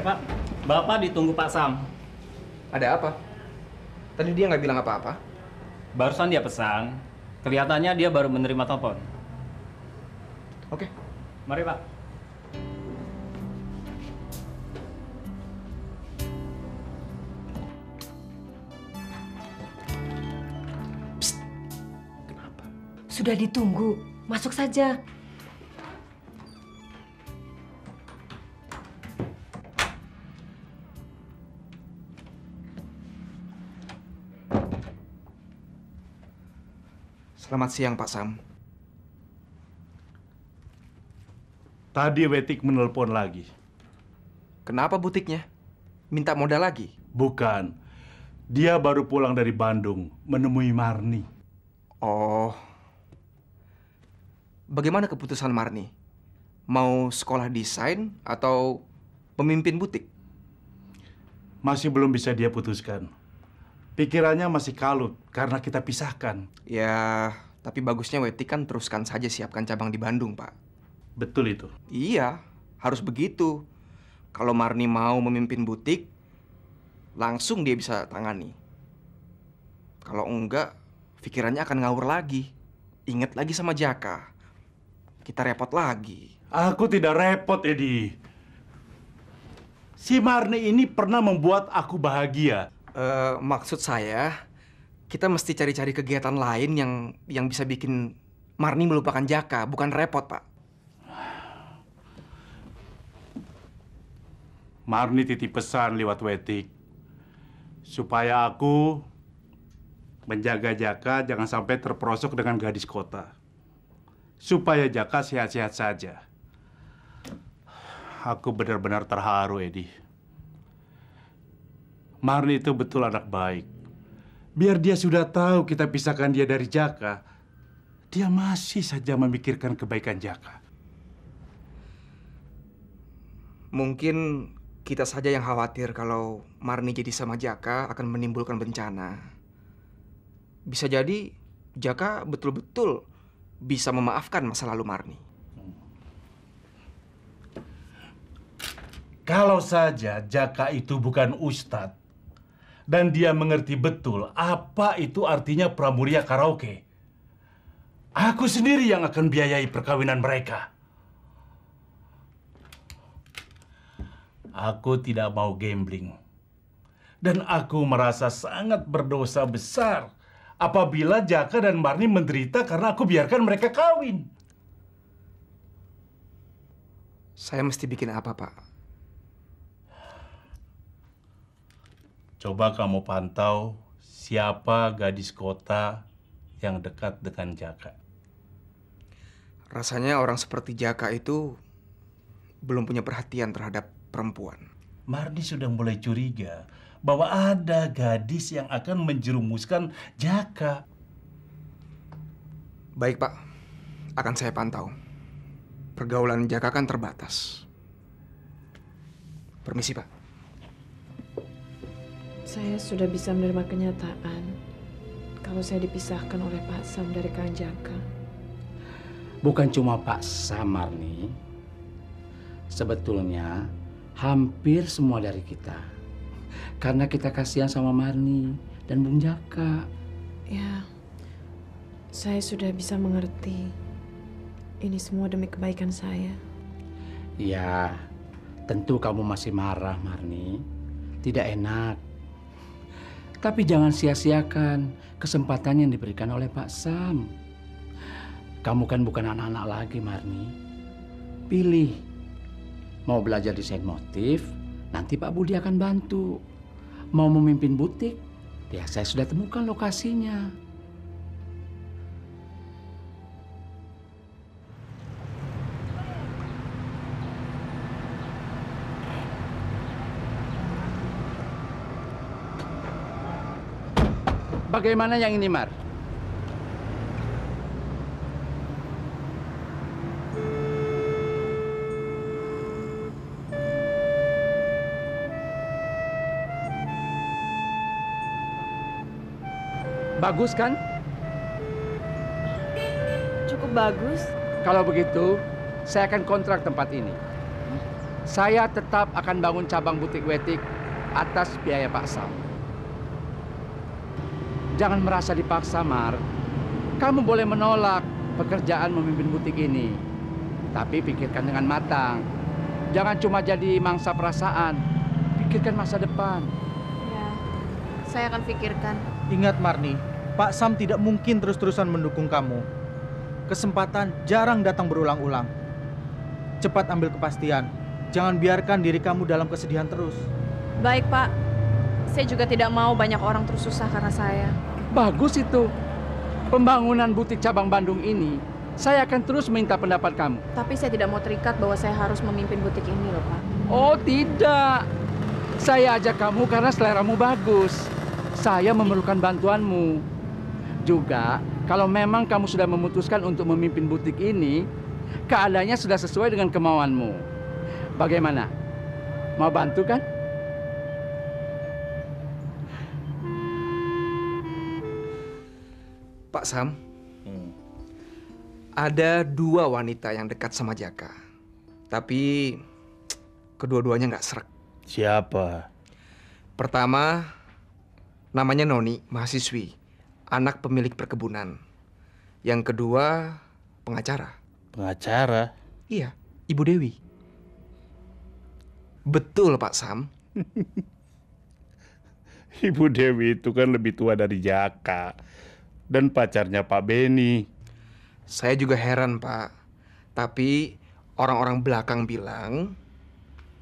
Eh Pak, Bapak ditunggu Pak Sam. Ada apa? Tadi dia nggak bilang apa-apa. Barusan dia pesan. Kelihatannya dia baru menerima telepon. Oke. Mari Pak. Sudah ditunggu. Masuk saja. Selamat siang Pak Sam. Tadi Wetik menelpon lagi. Kenapa butiknya? Minta modal lagi? Bukan. Dia baru pulang dari Bandung menemui Marni. Oh. Bagaimana keputusan Marni? Mau sekolah desain atau pemimpin butik? Masih belum bisa dia putuskan. Pikirannya masih kalut karena kita pisahkan. Ya, tapi bagusnya Wetik kan teruskan saja siapkan cabang di Bandung, Pak. Betul itu. Iya, harus begitu. Kalau Marni mau memimpin butik, langsung dia bisa tangani. Kalau enggak, pikirannya akan ngawur lagi. Ingat lagi sama Jaka. Kita repot lagi. Aku tidak repot, Edi. Si Marni ini pernah membuat aku bahagia. Eh, maksud saya, kita mesti cari-cari kegiatan lain yang yang bisa bikin Marni melupakan Jaka, bukan repot, Pak. Marni titip pesan lewat Wetik. Supaya aku menjaga Jaka jangan sampai terperosok dengan gadis kota. Supaya Jaka sehat-sehat saja. Aku benar-benar terharu, Edi. Marni itu betul anak baik. Biar dia sudah tahu kita pisahkan dia dari Jaka, dia masih saja memikirkan kebaikan Jaka. Mungkin kita saja yang khawatir kalau Marni jadi sama Jaka akan menimbulkan bencana. Bisa jadi Jaka betul-betul bisa memaafkan masa lalu Marni. Kalau saja Jaka itu bukan ustadz dan dia mengerti betul apa itu artinya pramuria karaoke. Aku sendiri yang akan biayai perkawinan mereka. Aku tidak mau gambling. Dan aku merasa sangat berdosa besar apabila Jaka dan Marni menderita karena aku biarkan mereka kawin. Saya mesti bikin apa, Pak? Coba kamu pantau siapa gadis kota yang dekat dengan Jaka. Rasanya orang seperti Jaka itu belum punya perhatian terhadap perempuan. Mardi sudah mulai curiga bahwa ada gadis yang akan menjerumuskan Jaka. Baik, Pak. Akan saya pantau. Pergaulan Jaka kan terbatas. Permisi, Pak. Saya sudah bisa menerima kenyataan kalau saya dipisahkan oleh Pak Sam dari Kang Jaka. Bukan cuma Pak Samar nih. Sebetulnya hampir semua dari kita. Karena kita kasihan sama Marni dan Bung Jaka. Ya, saya sudah bisa mengerti. Ini semua demi kebaikan saya. Ya, tentu kamu masih marah, Marni. Tidak enak. Tapi jangan sia-siakan kesempatan yang diberikan oleh Pak Sam. Kamu kan bukan anak-anak lagi, Marni. Pilih. Mau belajar desain motif, nanti Pak Budi akan bantu. Mau memimpin butik, ya saya sudah temukan lokasinya. Bagaimana yang ini, Mar? Bagus kan? Cukup bagus. Kalau begitu, saya akan kontrak tempat ini. saya tetap akan bangun cabang butik wetik atas biaya Pak Sam. Jangan merasa dipaksa, Mar. Kamu boleh menolak pekerjaan memimpin butik ini. Tapi pikirkan dengan matang. Jangan cuma jadi mangsa perasaan. Pikirkan masa depan. Ya, saya akan pikirkan. Ingat Marni, Pak Sam tidak mungkin terus-terusan mendukung kamu. Kesempatan jarang datang berulang-ulang. Cepat ambil kepastian. Jangan biarkan diri kamu dalam kesedihan terus. Baik, Pak. Saya juga tidak mau banyak orang terus susah karena saya. Bagus itu. Pembangunan butik cabang Bandung ini, saya akan terus minta pendapat kamu. Tapi saya tidak mau terikat bahwa saya harus memimpin butik ini loh, Pak. Oh tidak. Saya ajak kamu karena seleramu bagus. Saya memerlukan bantuanmu. Juga, kalau memang kamu sudah memutuskan untuk memimpin butik ini, keadaannya sudah sesuai dengan kemauanmu. Bagaimana? Mau bantu kan? Pak Sam, ada dua wanita yang dekat sama Jaka. Tapi kedua-duanya nggak serak. Siapa? Pertama, namanya Noni, mahasiswi, anak pemilik perkebunan. Yang kedua, pengacara. Pengacara? Iya, Ibu Dewi. Betul, Pak Sam. Ibu Dewi itu kan lebih tua dari Jaka. Dan pacarnya Pak Beni. Saya juga heran, Pak. Tapi orang-orang belakang bilang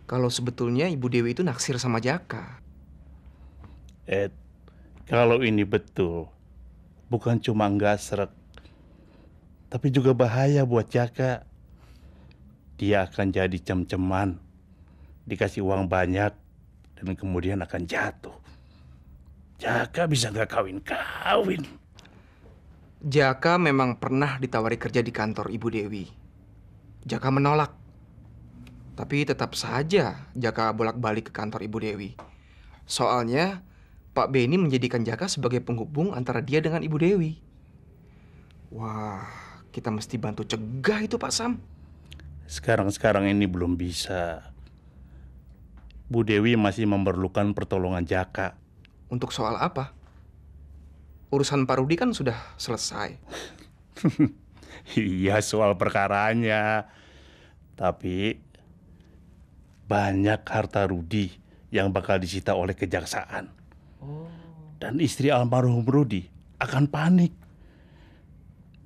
kalau sebetulnya Ibu Dewi itu naksir sama Jaka. Ed, kalau ini betul, bukan cuma nggak seret, tapi juga bahaya buat Jaka. Dia akan jadi cem-ceman, dikasih uang banyak, dan kemudian akan jatuh. Jaka bisa nggak kawin-kawin. Jaka memang pernah ditawari kerja di kantor Ibu Dewi. Jaka menolak. Tapi tetap saja Jaka bolak-balik ke kantor Ibu Dewi. Soalnya Pak Beni menjadikan Jaka sebagai penghubung antara dia dengan Ibu Dewi. Wah, kita mesti bantu cegah itu Pak Sam. Sekarang-sekarang ini belum bisa. Bu Dewi masih memerlukan pertolongan Jaka. Untuk soal apa? Urusan Pak Rudi kan sudah selesai. Iya soal perkaranya. Tapi banyak harta Rudi yang bakal disita oleh kejaksaan. Dan istri almarhum Rudi akan panik.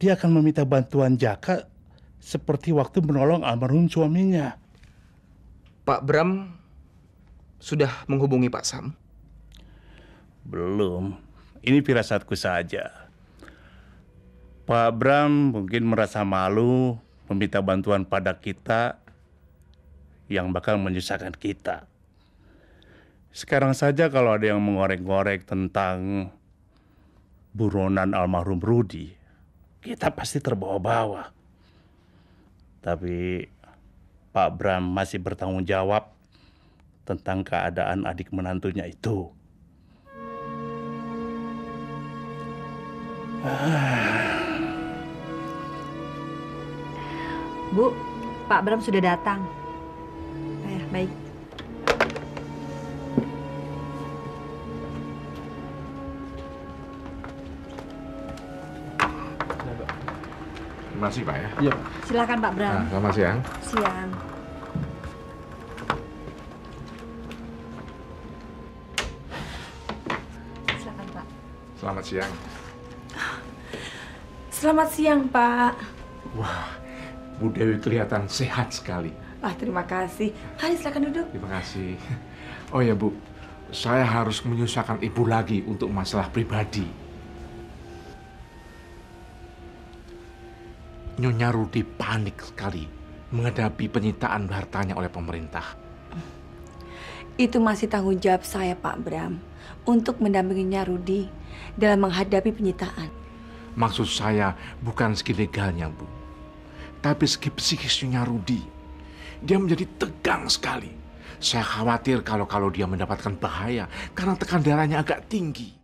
Dia akan meminta bantuan Jaka seperti waktu menolong almarhum suaminya. Pak Bram sudah menghubungi Pak Sam. Belum. Ini firasatku saja. Pak Bram mungkin merasa malu meminta bantuan pada kita yang bakal menyusahkan kita. Sekarang saja kalau ada yang mengorek-ngorek tentang buronan almarhum Rudi, kita pasti terbawa-bawa. Tapi Pak Bram masih bertanggung jawab tentang keadaan adik menantunya itu. Bu, Pak Bram sudah datang. Eh, baik. Terima kasih Pak ya. Silakan Pak Bram. Nah, selamat siang. Siang. Silakan Pak. Selamat siang. Selamat siang, Pak. Wah, Bu Dewi kelihatan sehat sekali. Ah, terima kasih. Mari silakan duduk. Terima kasih. Oh ya Bu, saya harus menyusahkan Ibu lagi untuk masalah pribadi. Nyonya Rudi panik sekali menghadapi penyitaan hartanya oleh pemerintah. Itu masih tanggung jawab saya, Pak Bram, untuk mendampinginya Rudi dalam menghadapi penyitaan. Maksud saya bukan segi legalnya, Bu. Tapi segi psikisnya Rudi. Dia menjadi tegang sekali. Saya khawatir kalau kalau dia mendapatkan bahaya karena tekan darahnya agak tinggi.